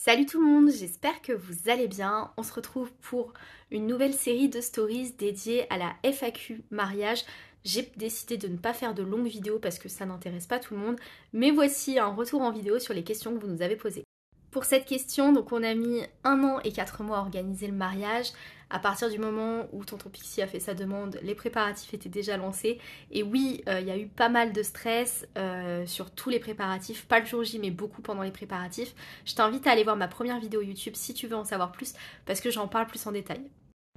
Salut tout le monde, j'espère que vous allez bien. On se retrouve pour une nouvelle série de stories dédiée à la FAQ mariage. J'ai décidé de ne pas faire de longues vidéos parce que ça n'intéresse pas tout le monde, mais voici un retour en vidéo sur les questions que vous nous avez posées. Pour cette question, donc on a mis un an et quatre mois à organiser le mariage. À partir du moment où Tonton Pixie a fait sa demande, les préparatifs étaient déjà lancés. Et oui, euh, il y a eu pas mal de stress euh, sur tous les préparatifs, pas le jour J, mais beaucoup pendant les préparatifs. Je t'invite à aller voir ma première vidéo YouTube si tu veux en savoir plus, parce que j'en parle plus en détail.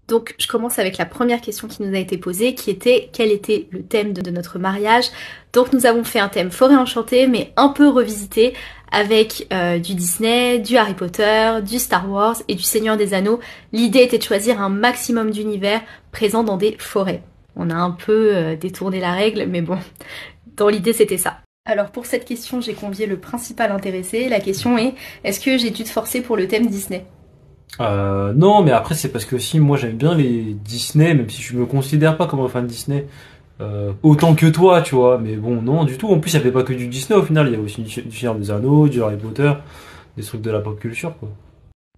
Donc je commence avec la première question qui nous a été posée, qui était quel était le thème de notre mariage? Donc nous avons fait un thème forêt enchantée, mais un peu revisité, avec euh, du Disney, du Harry Potter, du Star Wars et du Seigneur des Anneaux. L'idée était de choisir un maximum d'univers présents dans des forêts. On a un peu euh, détourné la règle, mais bon, dans l'idée c'était ça. Alors pour cette question, j'ai convié le principal intéressé. La question est, est-ce que j'ai dû te forcer pour le thème Disney? Euh, non, mais après c'est parce que si moi j'aime bien les Disney, même si je me considère pas comme un fan de Disney, euh, autant que toi, tu vois. Mais bon, non, du tout. En plus, il n'y avait pas que du Disney au final, il y a aussi du Seigneur des Anneaux, du Harry Potter, des trucs de la pop culture, quoi.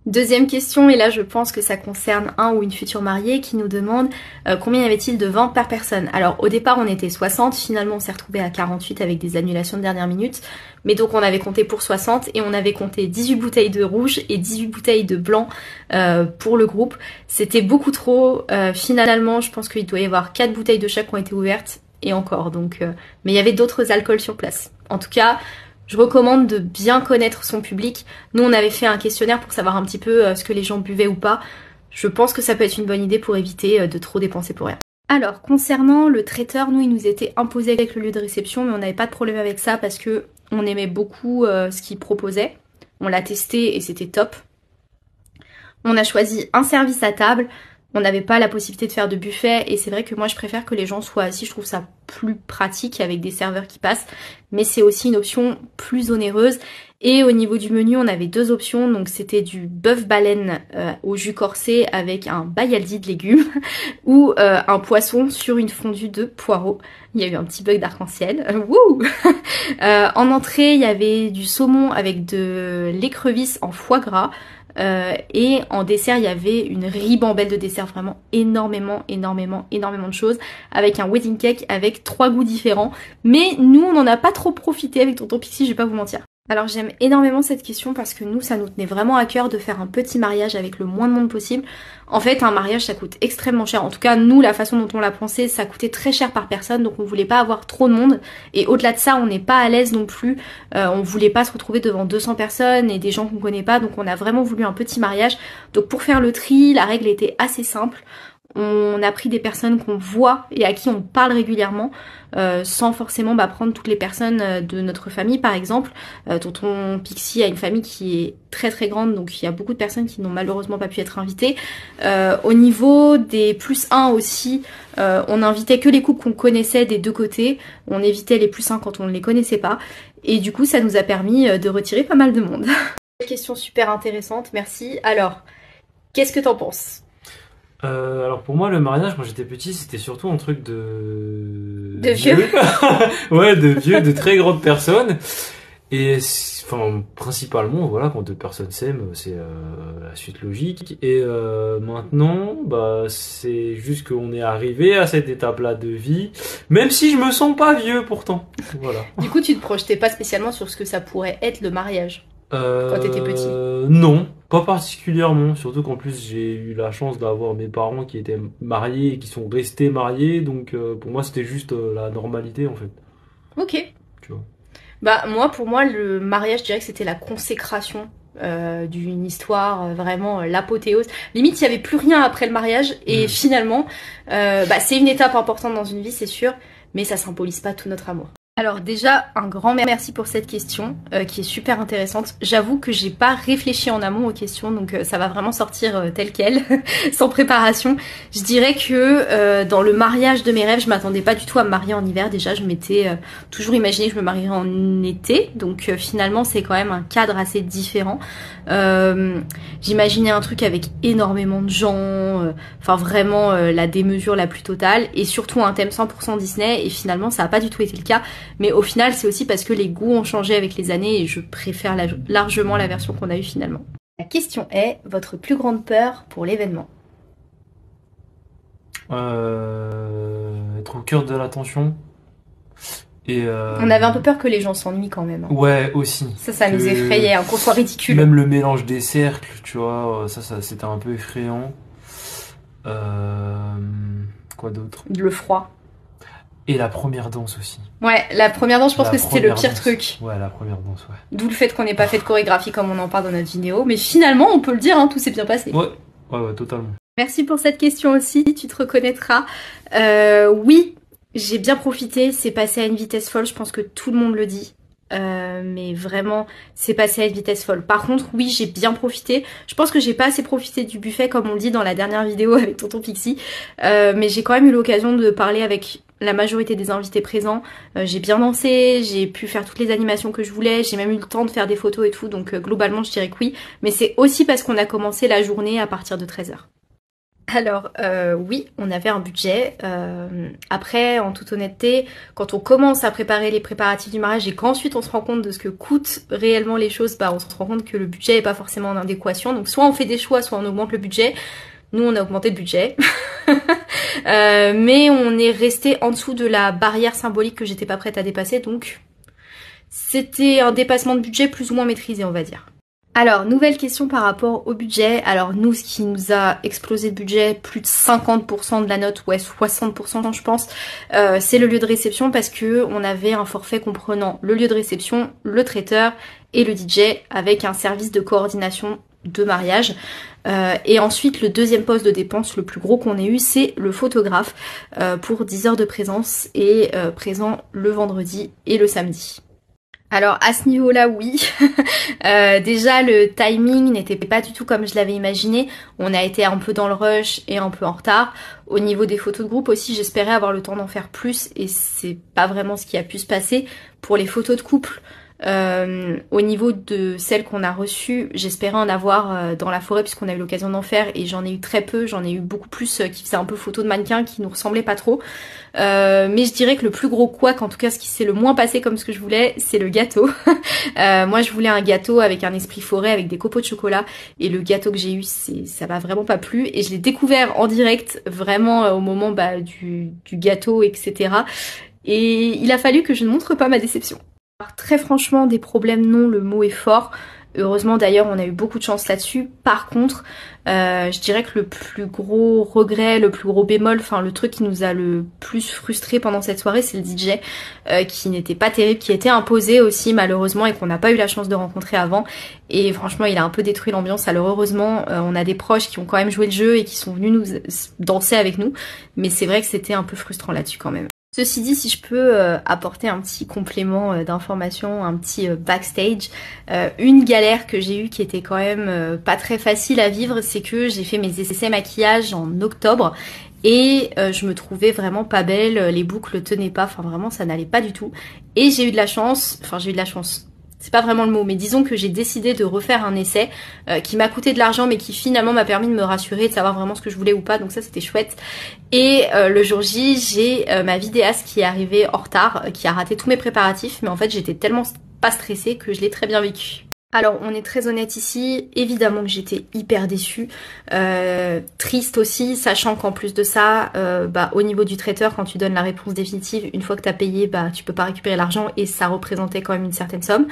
Deuxième question, et là je pense que ça concerne un ou une future mariée qui nous demande euh, combien y avait-il de ventes par personne? Alors au départ on était 60, finalement on s'est retrouvé à 48 avec des annulations de dernière minute, mais donc on avait compté pour 60 et on avait compté 18 bouteilles de rouge et 18 bouteilles de blanc euh, pour le groupe. C'était beaucoup trop, euh, finalement je pense qu'il doit y avoir 4 bouteilles de chaque qui ont été ouvertes et encore, donc mais il y avait d'autres alcools sur place. En tout cas, je recommande de bien connaître son public. Nous, on avait fait un questionnaire pour savoir un petit peu euh, ce que les gens buvaient ou pas. Je pense que ça peut être une bonne idée pour éviter euh, de trop dépenser pour rien. Alors, concernant le traiteur, nous, il nous était imposé avec le lieu de réception, mais on n'avait pas de problème avec ça parce que on aimait beaucoup euh, ce qu'il proposait. On l'a testé et c'était top. On a choisi un service à table on n'avait pas la possibilité de faire de buffet et c'est vrai que moi je préfère que les gens soient assis, je trouve ça plus pratique avec des serveurs qui passent, mais c'est aussi une option plus onéreuse. Et au niveau du menu, on avait deux options, donc c'était du bœuf baleine euh, au jus corsé avec un bayaldi de légumes ou euh, un poisson sur une fondue de poireaux. Il y a eu un petit bug d'arc-en-ciel. Euh, en entrée, il y avait du saumon avec de l'écrevisse en foie gras, euh, et en dessert, il y avait une ribambelle de dessert, vraiment énormément, énormément, énormément de choses, avec un wedding cake avec trois goûts différents. Mais nous, on n'en a pas trop profité avec Tonton Pixie, je vais pas vous mentir. Alors j'aime énormément cette question parce que nous, ça nous tenait vraiment à cœur de faire un petit mariage avec le moins de monde possible. En fait, un mariage, ça coûte extrêmement cher. En tout cas, nous, la façon dont on l'a pensé, ça coûtait très cher par personne, donc on voulait pas avoir trop de monde. Et au-delà de ça, on n'est pas à l'aise non plus. Euh, on voulait pas se retrouver devant 200 personnes et des gens qu'on connaît pas, donc on a vraiment voulu un petit mariage. Donc pour faire le tri, la règle était assez simple. On a pris des personnes qu'on voit et à qui on parle régulièrement, euh, sans forcément bah, prendre toutes les personnes euh, de notre famille par exemple. Euh, tonton Pixie a une famille qui est très très grande, donc il y a beaucoup de personnes qui n'ont malheureusement pas pu être invitées. au niveau des plus 1 aussi, on n'invitait que les couples qu'on connaissait des deux côtés, on évitait les plus 1 quand on ne les connaissait pas, et du coup ça nous a permis de retirer pas mal de monde. Question super intéressante, merci. Alors, qu'est-ce que t'en penses? Euh, alors pour moi, le mariage, quand j'étais petit, c'était surtout un truc de... De vieux Ouais, de vieux, de très grandes personnes. Et enfin, principalement, voilà, quand deux personnes s'aiment, c'est euh, la suite logique. Et euh, maintenant, bah, c'est juste qu'on est arrivé à cette étape-là de vie, même si je me sens pas vieux pourtant. Voilà. du coup, tu te projetais pas spécialement sur ce que ça pourrait être le mariage euh, quand t'étais petit? Non, pas particulièrement. Surtout qu'en plus j'ai eu la chance d'avoir mes parents qui étaient mariés et qui sont restés mariés. Donc euh, pour moi c'était juste euh, la normalité en fait. Ok. Tu vois. Bah moi pour moi le mariage je dirais que c'était la consécration d'une histoire, vraiment l'apothéose. Limite, il n'y avait plus rien après le mariage et mm. finalement, bah, c'est une étape importante dans une vie, c'est sûr, mais ça symbolise pas tout notre amour. Alors déjà, un grand merci pour cette question euh, qui est super intéressante. J'avoue que j'ai pas réfléchi en amont aux questions, donc euh, ça va vraiment sortir euh, tel quel, sans préparation. Je dirais que dans le mariage de mes rêves, je m'attendais pas du tout à me marier en hiver. Déjà, je m'étais toujours imaginé que je me marierais en été, donc finalement c'est quand même un cadre assez différent. J'imaginais un truc avec énormément de gens, enfin vraiment la démesure la plus totale, et surtout un thème 100% Disney, et finalement ça a pas du tout été le cas. Mais au final, c'est aussi parce que les goûts ont changé avec les années et je préfère largement la version qu'on a eue finalement. La question est, votre plus grande peur pour l'événement? Euh, Être au cœur de l'attention. Et euh, On avait un peu peur que les gens s'ennuient quand même. Hein. Ouais, aussi. Ça, ça nous effrayait, hein, qu'on soit ridicule. Même le mélange des cercles, tu vois, ça, ça c'était un peu effrayant. Euh... Quoi d'autre? Le froid. Et la première danse aussi. Ouais, la première danse, je pense que c'était le pire truc. Ouais, la première danse, ouais. D'où le fait qu'on n'ait pas fait de chorégraphie comme on en parle dans notre vidéo. Mais finalement, on peut le dire, hein, tout s'est bien passé. Ouais, ouais, ouais, totalement. Merci pour cette question aussi, tu te reconnaîtras. Euh, oui, j'ai bien profité, c'est passé à une vitesse folle, je pense que tout le monde le dit. Euh, mais vraiment, c'est passé à une vitesse folle. Par contre, oui, j'ai bien profité. Je pense que j'ai pas assez profité du buffet, comme on dit dans la dernière vidéo avec Tonton Pixie. Euh, mais j'ai quand même eu l'occasion de parler avec la majorité des invités présents. Euh, j'ai bien dansé, j'ai pu faire toutes les animations que je voulais, j'ai même eu le temps de faire des photos et tout. Donc globalement, je dirais que oui. Mais c'est aussi parce qu'on a commencé la journée à partir de 13h. Alors euh, oui, on avait un budget. Euh, après, en toute honnêteté, quand on commence à préparer les préparatifs du mariage et qu'ensuite on se rend compte de ce que coûtent réellement les choses, bah on se rend compte que le budget est pas forcément en adéquation. Donc soit on fait des choix, soit on augmente le budget. Nous, on a augmenté le budget. euh, mais on est resté en dessous de la barrière symbolique que j'étais pas prête à dépasser. Donc c'était un dépassement de budget plus ou moins maîtrisé, on va dire. Alors, nouvelle question par rapport au budget. Alors, nous, ce qui nous a explosé de budget, plus de 50% de la note, ouais, 60% je pense, euh, c'est le lieu de réception parce que on avait un forfait comprenant le lieu de réception, le traiteur et le DJ avec un service de coordination de mariage. Euh, et ensuite, le deuxième poste de dépense, le plus gros qu'on ait eu, c'est le photographe euh, pour 10 heures de présence et présent le vendredi et le samedi. Alors à ce niveau-là, oui. Euh, déjà, le timing n'était pas du tout comme je l'avais imaginé. On a été un peu dans le rush et un peu en retard. Au niveau des photos de groupe aussi, j'espérais avoir le temps d'en faire plus et c'est pas vraiment ce qui a pu se passer. Pour les photos de couple, euh, au niveau de celles qu'on a reçues, j'espérais en avoir euh, dans la forêt puisqu'on a eu l'occasion d'en faire et j'en ai eu très peu, j'en ai eu beaucoup plus euh, qui faisaient un peu photo de mannequins qui nous ressemblaient pas trop. mais je dirais que le plus gros quoi, en tout cas ce qui s'est le moins passé comme ce que je voulais, c'est le gâteau. moi je voulais un gâteau avec un esprit forêt, avec des copeaux de chocolat et le gâteau que j'ai eu, ça m'a vraiment pas plu et je l'ai découvert en direct vraiment au moment bah, du gâteau etc. Et il a fallu que je ne montre pas ma déception. Très franchement, des problèmes non, le mot est fort. Heureusement d'ailleurs on a eu beaucoup de chance là-dessus. Par contre, euh, je dirais que le plus gros regret, le plus gros bémol, enfin le truc qui nous a le plus frustré pendant cette soirée, c'est le DJ euh, qui n'était pas terrible, qui était imposé aussi malheureusement et qu'on n'a pas eu la chance de rencontrer avant. Et franchement il a un peu détruit l'ambiance. Alors heureusement euh, on a des proches qui ont quand même joué le jeu et qui sont venus nous danser avec nous. Mais c'est vrai que c'était un peu frustrant là-dessus quand même. Ceci dit, si je peux euh, apporter un petit complément euh, d'information, un petit euh, backstage, une galère que j'ai eue qui était quand même pas très facile à vivre, c'est que j'ai fait mes essais maquillage en octobre et je me trouvais vraiment pas belle, les boucles tenaient pas, enfin vraiment ça n'allait pas du tout. Et j'ai eu de la chance, enfin j'ai eu de la chance, c'est pas vraiment le mot, mais disons que j'ai décidé de refaire un essai euh, qui m'a coûté de l'argent mais qui finalement m'a permis de me rassurer, de savoir vraiment ce que je voulais ou pas, donc ça c'était chouette. Et euh, le jour J, j'ai euh, ma vidéaste qui est arrivée en retard, qui a raté tous mes préparatifs, mais en fait j'étais tellement pas stressée que je l'ai très bien vécu. Alors on est très honnête ici, évidemment que j'étais hyper déçue, euh, triste aussi, sachant qu'en plus de ça, euh, bah, au niveau du traiteur, quand tu donnes la réponse définitive, une fois que tu as payé, bah, tu peux pas récupérer l'argent et ça représentait quand même une certaine somme.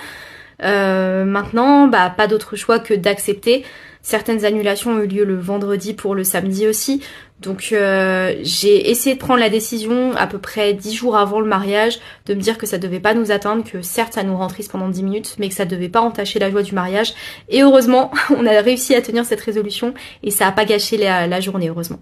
Euh, maintenant, bah, pas d'autre choix que d'accepter. Certaines annulations ont eu lieu le vendredi pour le samedi aussi. Donc euh, j'ai essayé de prendre la décision à peu près 10 jours avant le mariage de me dire que ça devait pas nous atteindre, que certes ça nous rentrisse pendant 10 minutes, mais que ça devait pas entacher la joie du mariage. Et heureusement, on a réussi à tenir cette résolution et ça a pas gâché la, journée, heureusement.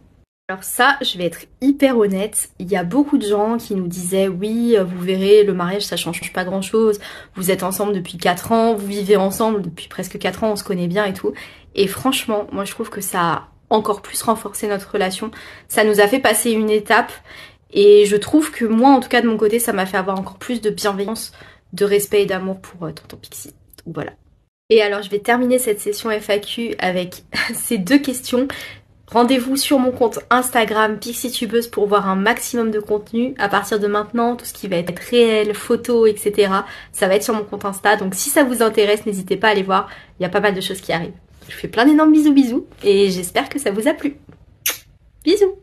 Alors ça, je vais être hyper honnête, il y a beaucoup de gens qui nous disaient oui, vous verrez, le mariage ça change pas grand chose, vous êtes ensemble depuis 4 ans, vous vivez ensemble depuis presque 4 ans, on se connaît bien et tout. Et franchement, moi je trouve que ça encore plus renforcer notre relation. Ça nous a fait passer une étape et je trouve que moi, en tout cas de mon côté, ça m'a fait avoir encore plus de bienveillance, de respect et d'amour pour euh, Tonton Pixie. Voilà. Et alors, je vais terminer cette session FAQ avec ces deux questions. Rendez-vous sur mon compte Instagram PixieTubeuse pour voir un maximum de contenu. À partir de maintenant, tout ce qui va être réel, photo, etc., ça va être sur mon compte Insta. Donc si ça vous intéresse, n'hésitez pas à aller voir. Il y a pas mal de choses qui arrivent. Je vous fais plein d'énormes bisous bisous et j'espère que ça vous a plu. Bisous